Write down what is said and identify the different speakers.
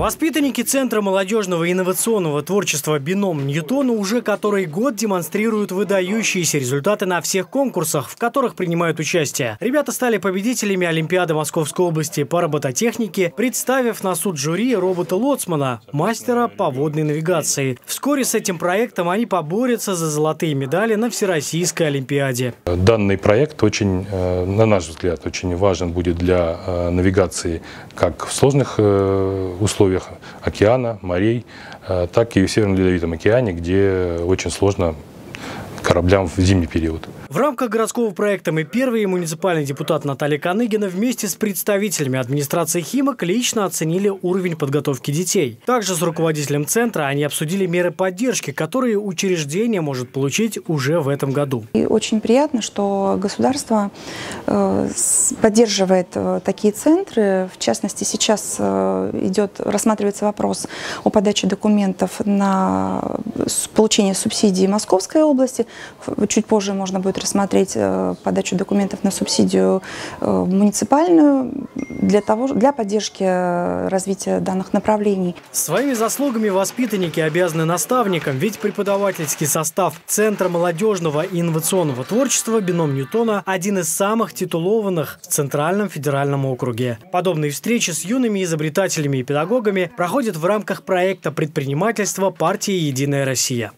Speaker 1: Воспитанники Центра молодежного и инновационного творчества «Бином Ньютона» уже который год демонстрируют выдающиеся результаты на всех конкурсах, в которых принимают участие. Ребята стали победителями Олимпиады Московской области по робототехнике, представив на суд жюри робота Лоцмана, мастера по водной навигации. Вскоре с этим проектом они поборются за золотые медали на Всероссийской Олимпиаде.
Speaker 2: Данный проект очень, э, на наш взгляд, очень важен будет для э, навигации как в сложных э, условиях, условиях океана, морей, э, так и в Северном Ледовитом океане, где очень сложно кораблям в зимний период.
Speaker 1: В рамках городского проекта «Мы первые» муниципальный депутат Наталья Каныгина вместе с представителями администрации Химок лично оценили уровень подготовки детей. Также с руководителем центра они обсудили меры поддержки, которые учреждение может получить уже в этом году.
Speaker 3: И очень приятно, что государство э, поддерживает э, такие центры. В частности, сейчас э, идет, рассматривается вопрос о подаче документов на получение субсидий Московской области. Чуть позже можно будет рассмотреть э, подачу документов на субсидию э, муниципальную для, того, для поддержки э, развития данных направлений.
Speaker 1: Своими заслугами воспитанники обязаны наставникам, ведь преподавательский состав Центра молодежного и инновационного творчества «Бином Ньютона» один из самых титулованных в Центральном федеральном округе. Подобные встречи с юными изобретателями и педагогами проходят в рамках проекта предпринимательства партии «Единая Россия».